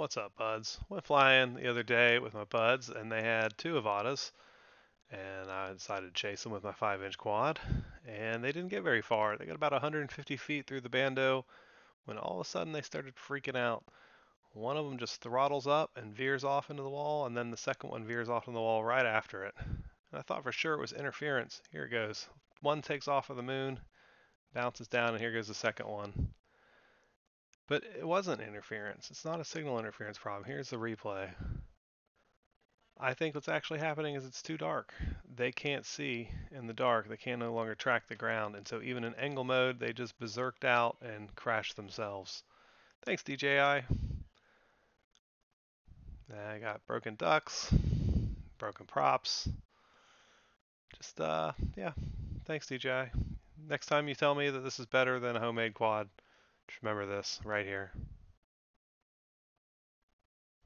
What's up, buds? Went flying the other day with my buds, and they had two Avatas, and I decided to chase them with my 5-inch quad, and they didn't get very far. They got about 150 feet through the bando when all of a sudden they started freaking out. One of them just throttles up and veers off into the wall, and then the second one veers off into the wall right after it. And I thought for sure it was interference. Here it goes. One takes off of the moon, bounces down, and here goes the second one. But it wasn't interference. It's not a signal interference problem. Here's the replay. I think what's actually happening is it's too dark. They can't see in the dark. They can no longer track the ground. And so even in angle mode, they just berserked out and crashed themselves. Thanks, DJI. I got broken ducts, broken props. Just, uh, yeah. Thanks, DJI. Next time you tell me that this is better than a homemade quad, remember this right here.